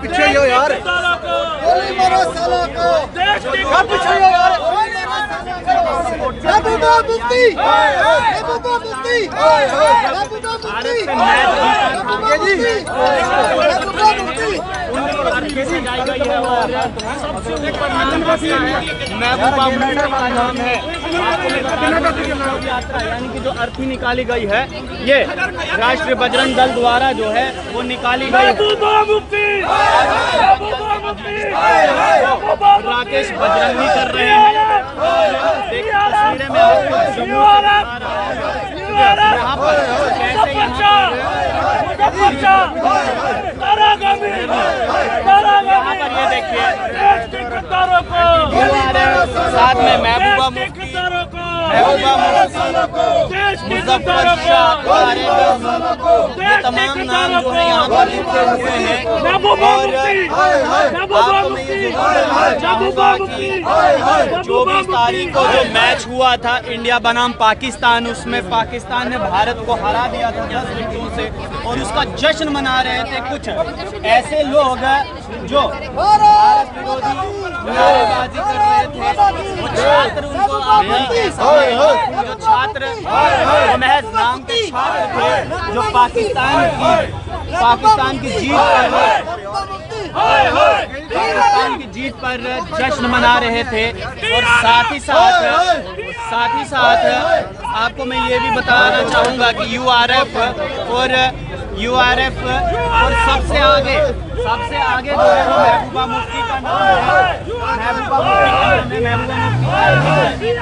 पीछे हो यार गोली मारो सालों को आप पीछे हो यार महबूबा मुफ्ती महबूबा मुफ्ती महबूबा मुफ्ती महबूबा मुफ्ती महबूबा मुफ्ती महबूबा नाम है यानी कि जो अर्थी निकाली गई है ये राष्ट्रीय बजरंग दल द्वारा जो है वो निकाली गई राकेश बजरंगी कर रहे हैं हूँ। यहाँ पर कैसे यहाँ पर पर ये देखिए। साथ में महबूबा मुफ्ती। महबूबा मुजफ्फर शाह ये तमाम नाम जो है यहाँ पर लिखे हुए हैं। और आपको मैं ये ज़रूर कि चौबीस तारीख को जो मैच हुआ था इंडिया बनाम पाकिस्तान उसमें पाकिस्तान ने भारत को हरा दिया था दस विकेटों से और उसका जश्न मना रहे थे कुछ। ऐसे लोग जो भारत विरोधी नारेबाजी कर रहे थे वो छात्र उनको आप जो छात्र वो महज नाम के छात्र थे जो पाकिस्तान की पाकिस्तान की जीत पर पाकिस्तान की जीत पर जश्न मना रहे थे। और साथ ही साथ साथ ही साथ आपको मैं ये भी बताना चाहूँगा कि यूआरएफ और यूआरएफ और सबसे आगे सबसे आगे जो है वो महबूबा मुफ्ती का नाम है महबूबा मुफ्ती का नाम है महबूबा मुफ्ती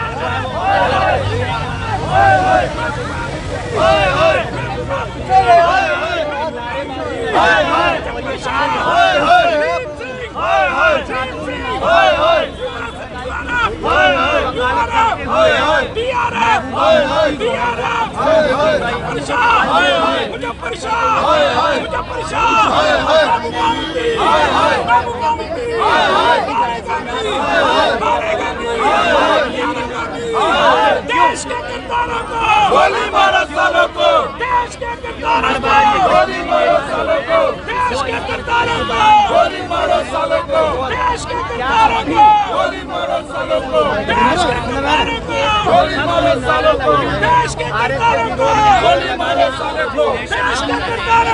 देश के किरदारों को गोली मारो सालों को देश के किरदारों को गोली मारो सालों को देश के किरदारों को गोली मारो सालों को देश के किरदारों को गोली मारो सालों को देश के किरदारों को गोली मारो सालों को देश के किरदारों को गोली मारो सालों को। देश के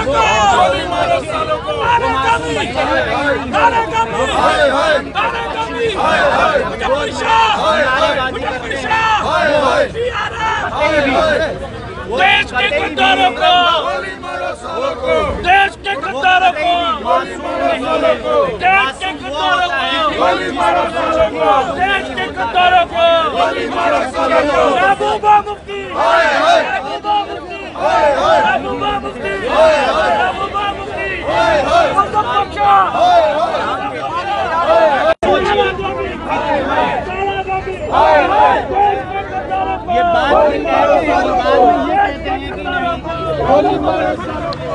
को। गोली मारो सालों को। नारे कमी। नारे कमी। नारे कमी। मुजफ्फर शाह। मुजफ्फर शाह। देश के गद्दारों को। देश के गद्दारों को। देश के गद्दारों को। देश के गद्दारों को। महबूबा मुफ्ती। महबूबा मुफ्ती महबूबा मुफ्ती महबूबा मुफ्ती मुजफ्फर शाह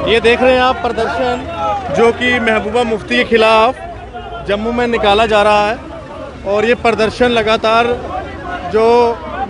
ये देख रहे हैं आप प्रदर्शन, जो कि महबूबा मुफ्ती के खिलाफ जम्मू में निकाला जा रहा है। और ये प्रदर्शन लगातार जो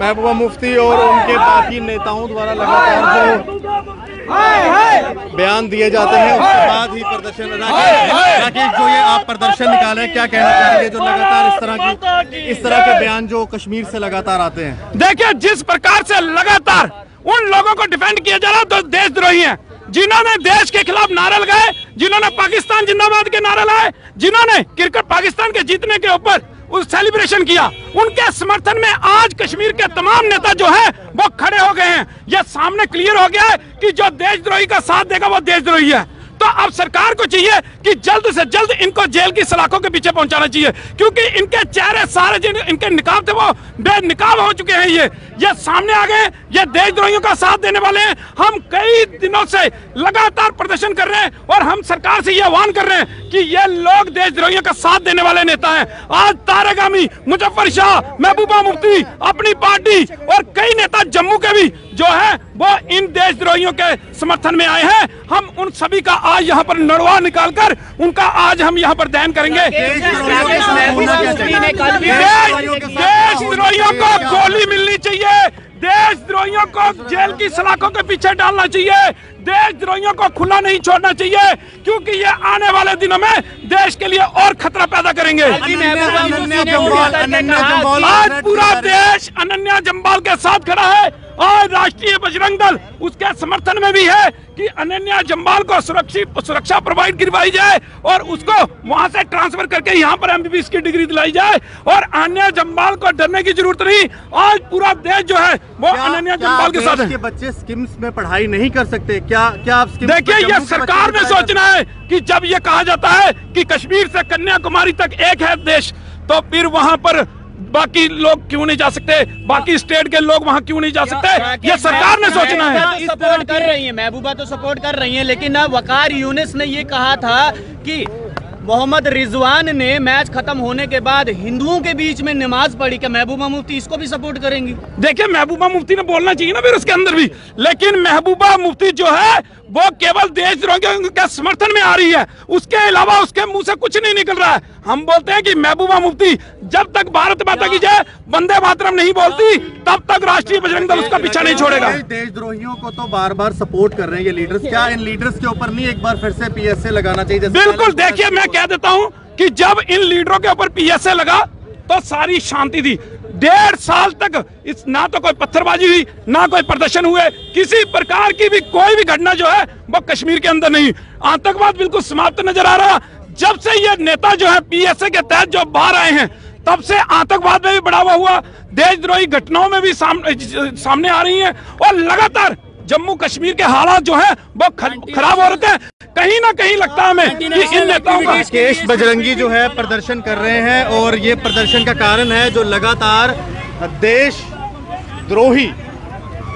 महबूबा मुफ्ती और उनके बाकी नेताओं द्वारा लगातार जो बयान दिए जाते हैं उसके बाद ही प्रदर्शन राकेश जो ये आप प्रदर्शन निकाले क्या कहना चाहेंगे जो लगातार इस तरह की इस तरह के बयान जो कश्मीर से लगातार आते हैं। देखिए जिस प्रकार से लगातार उन लोगों को डिफेंड किया जा रहा है तो देशद्रोही है। जिन्होंने देश के खिलाफ नारे लगाए जिन्होंने पाकिस्तान जिंदाबाद के नारे लाए जिन्होंने क्रिकेट पाकिस्तान के जीतने के ऊपर उस सेलिब्रेशन किया उनके समर्थन में आज कश्मीर के तमाम नेता जो है वो खड़े हो गए हैं। यह सामने क्लियर हो गया है कि जो देशद्रोही का साथ देगा, वो देशद्रोही है। तो अब सरकार को चाहिए कि जल्द से जल्द इनको जेल की सलाखों के पीछे पहुंचाना चाहिए, क्योंकि इनके चेहरे सारे जिन इनके निकाब थे वो बेनिकाब हो चुके हैं ये। ये सामने आ गए, ये देशद्रोहियों का साथ देने वाले हैं। हम कई दिनों से लगातार प्रदर्शन कर रहे हैं और हम सरकार से ये आह्वान कर रहे हैं कि ये लोग देशद्रोहियों का साथ देने वाले नेता हैं। आज तारेगामी, मुजफ्फर शाह, महबूबा मुफ्ती, अपनी पार्टी और कई नेता जम्मू के भी जो है वो इन देशद्रोहियों के समर्थन में आए हैं। हम उन सभी का आज यहाँ पर नड़वा निकालकर उनका आज हम यहाँ पर दहन करेंगे। देश- देशद्रोहियों को गोली मिलनी चाहिए। देशद्रोहियों को जेल की सलाखों के पीछे डालना चाहिए। देशद्रोहियों को खुला नहीं छोड़ना चाहिए क्योंकि ये आने वाले दिनों में देश के लिए और खतरा पैदा करेंगे। आज पूरा देश अनन्या जम्बाल के साथ खड़ा है। और राष्ट्रीय बजरंग दल उसके समर्थन में भी है कि अनन्या जम्बाल को सुरक्षित सुरक्षा प्रोवाइड करवाई जाए और उसको वहाँ से ट्रांसफ़र करके यहाँ पर एमबीबीएस की डिग्री दिलाई जाए। और अनन्या जम्बाल को डरने की ज़रूरत नहीं आज पूरा देश जो है वो अनन्या जम्बाल के साथ है। बच्चे स्किम्स में पढ़ाई नहीं कर सकते? क्या क्या आप देखिए ये सरकार ने सोचना है कि जब ये कहा जाता है कि कश्मीर से कन्याकुमारी तक एक है देश तो फिर वहाँ पर बाकी लोग क्यों नहीं जा सकते? बाकी स्टेट के लोग वहाँ क्यों नहीं जा सकते? ये सरकार ने सोचना है। तो सपोर्ट कर रही है महबूबा तो सपोर्ट कर रही है लेकिन अब वकार यूनिस ने ये कहा था कि मोहम्मद रिजवान ने मैच खत्म होने के बाद हिंदुओं के बीच में नमाज़ पढ़ी क्या महबूबा मुफ्ती इसको भी सपोर्ट करेंगी? देखिए महबूबा मुफ्ती ने बोलना चाहिए ना फिर उसके अंदर भी लेकिन महबूबा मुफ्ती जो है वो केवल देशद्रोहियों के समर्थन में आ रही है। उसके अलावा उसके मुँह से कुछ नहीं निकल रहा है। हम बोलते हैं कि महबूबा मुफ्ती जब तक भारत माता की जय वंदे मातरम नहीं बोलती तब तक राष्ट्रीय बजरंग दल उसका पीछा नहीं छोड़ेगा। देशद्रोहियों को तो बार बार सपोर्ट कर रहे हैं ये लीडर्स क्या इन लीडर्स के ऊपर नहीं एक बार फिर से पीएसए लगाना चाहिए? बिल्कुल देखिए मैं कह देता हूँ कि जब इन लीडरों के ऊपर पीएसए लगा तो सारी शांति थी। डेढ़ साल तक इस ना तो कोई पत्थरबाजी हुई ना कोई प्रदर्शन हुए। किसी प्रकार की भी कोई भी घटना जो है वो कश्मीर के अंदर नहीं। आतंकवाद बिल्कुल समाप्त नज़र आ रहा। जब से ये नेता जो है पीएसए के तहत जो बाहर आए हैं तब से आतंकवाद में भी बढ़ावा हुआ देशद्रोही घटनाओं में भी सामने सामने आ रही हैं और लगातार जम्मू कश्मीर के हालात जो है वो खराब हो रहे हैं कहीं ना कहीं लगता है हमें कि इन नेताओं का केश बजरंगी जो है प्रदर्शन कर रहे हैं और ये प्रदर्शन का कारण है जो लगातार देश द्रोही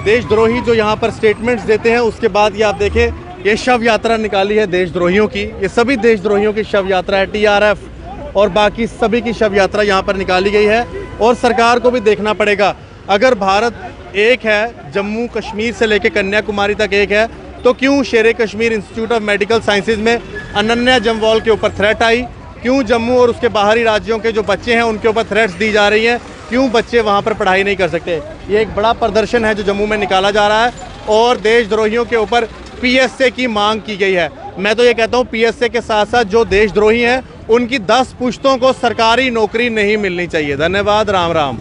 देशद्रोही जो यहाँ पर स्टेटमेंट्स देते हैं उसके बाद ये आप देखें ये शव यात्रा निकाली है देशद्रोहियों की। ये सभी देशद्रोहियों की शव यात्रा है, टीआरएफ और बाकी सभी की शव यात्रा यहाँ पर निकाली गई है और सरकार को भी देखना पड़ेगा। अगर भारत एक है जम्मू कश्मीर से लेकर कन्याकुमारी तक एक है तो क्यों शेर Kashmir institute of medical sciences में अनन्या जमवाल के ऊपर थ्रेट आई? क्यों जम्मू और उसके बाहरी राज्यों के जो बच्चे हैं, उनके ऊपर थ्रेट्स दी जा रही हैं? क्यों बच्चे वहाँ पर पढ़ाई नहीं कर सकते? ये एक बड़ा प्रदर्शन है जो जम्मू में निकाला जा रहा है और देशद्रोहियों के ऊपर पीएसए की मांग की गई है। मैं तो ये कहता हूँ पीएसए के साथ साथ जो देशद्रोही हैं, उनकी दस पुश्तों को सरकारी नौकरी नहीं मिलनी चाहिए। धन्यवाद राम राम